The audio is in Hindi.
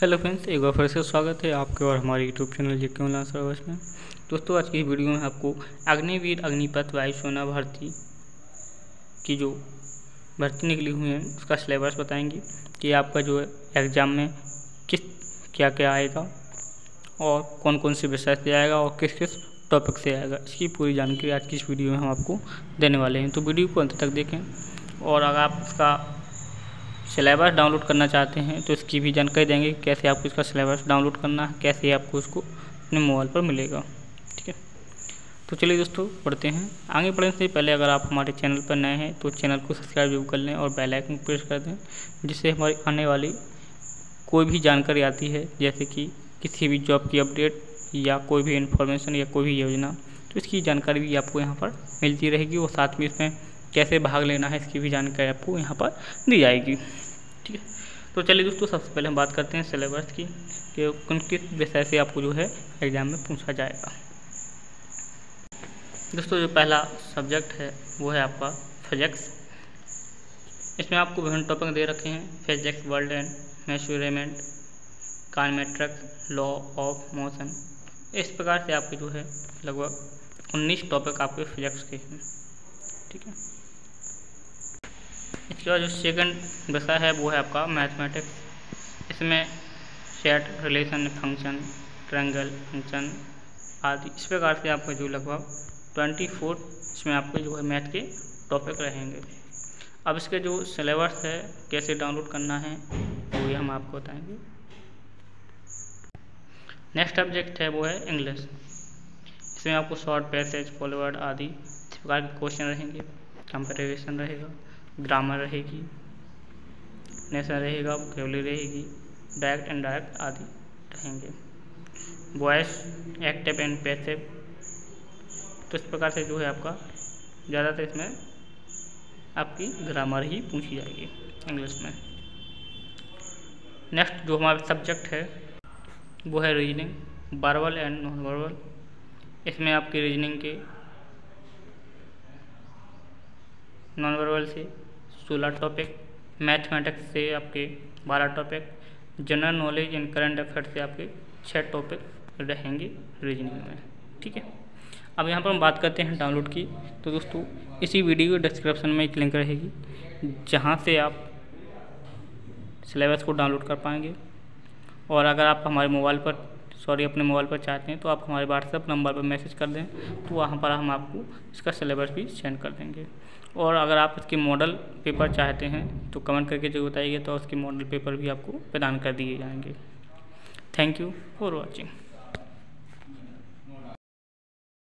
हेलो फ्रेंड्स, एक बार फिर से स्वागत है आपके और हमारे यूट्यूब चैनल जी के ऑनलाइन सर्विस में दोस्तों, आज की वीडियो में आपको अग्निवीर अग्निपथ वायुसेना भर्ती की जो भर्ती निकली हुई है, उसका सिलेबस बताएँगे कि आपका जो है एग्ज़ाम में किस क्या क्या आएगा और कौन कौन से विषय से आएगा और किस किस टॉपिक से आएगा, इसकी पूरी जानकारी आज की इस वीडियो में हम आपको देने वाले हैं। तो वीडियो को अंत तक देखें और अगर आप इसका सिलेबस डाउनलोड करना चाहते हैं तो इसकी भी जानकारी देंगे कैसे आपको इसका सिलेबस डाउनलोड करना है, कैसे आपको उसको अपने मोबाइल पर मिलेगा। ठीक है? तो चलिए दोस्तों पढ़ते हैं। आगे बढ़ने से पहले अगर आप हमारे चैनल पर नए हैं तो चैनल को सब्सक्राइब ज़रूर कर लें और बेल आइकन प्रेस कर दें, जिससे हमारी आने वाली कोई भी जानकारी आती है, जैसे कि किसी भी जॉब की अपडेट या कोई भी इन्फॉर्मेशन या कोई भी योजना तो इसकी जानकारी भी आपको यहाँ पर मिलती रहेगी और साथ में इसमें कैसे भाग लेना है इसकी भी जानकारी आपको यहाँ पर दी जाएगी। ठीक है? तो चलिए दोस्तों, सबसे पहले हम बात करते हैं सिलेबस की, कि किस विषय से आपको जो है एग्ज़ाम में पूछा जाएगा। दोस्तों, जो पहला सब्जेक्ट है, वो है आपका फिजिक्स इसमें आपको विभिन्न टॉपिक दे रखे हैं physical world and measurement kinematics law of motion इस प्रकार से आपके जो है लगभग 19 टॉपिक आपके फिजिक्स के हैं। ठीक है? इसके बाद जो सेकंड विषय है, वो है आपका मैथमेटिक्स इसमें set relation function triangle function आदि। इस प्रकार से आपका जो लगभग ट्वेंटी फोर इसमें आपके जो है मैथ के टॉपिक रहेंगे। अब इसके जो सिलेबस है, कैसे डाउनलोड करना है, वो ये हम आपको बताएँगे। नेक्स्ट सब्जेक्ट है, वो है इंग्लिश इसमें आपको शॉर्ट पैसेज फॉलोवर्ड आदि, इस प्रकार के क्वेश्चन रहेंगे। कंपेरिजन रहेगा। ग्रामर रहेगी नेशन रहेगा वोकेबलरी रहेगी डायरेक्ट एंड डायरेक्ट आदि रहेंगे। वॉइस एक्टिव एंड पैसिव तो इस प्रकार से जो है आपका, ज़्यादातर इसमें आपकी ग्रामर ही पूछी जाएगी इंग्लिश में। नेक्स्ट जो हमारा सब्जेक्ट है, वो है reasoning verbal and non verbal इसमें आपकी रीजनिंग के नॉन वर्बल से सोलह टॉपिक मैथमेटिक्स से आपके बारह topic general knowledge and current affair से आपके छः टॉपिक रहेंगे रीजनिंग में, ठीक है? अब यहाँ पर हम बात करते हैं डाउनलोड की। तो दोस्तों, इसी वीडियो के डिस्क्रिप्शन में एक लिंक रहेगी, जहाँ से आप सिलेबस को डाउनलोड कर पाएँगे। और अगर आप हमारे मोबाइल पर सॉरी, अपने मोबाइल पर चाहते हैं तो आप हमारे व्हाट्सएप नंबर पर मैसेज कर दें तो वहाँ पर हम आपको इसका सिलेबस भी सेंड कर देंगे। और अगर आप इसके मॉडल पेपर चाहते हैं तो कमेंट करके जो बताइए तो उसके मॉडल पेपर भी आपको प्रदान कर दिए जाएँगे। Thank you for watching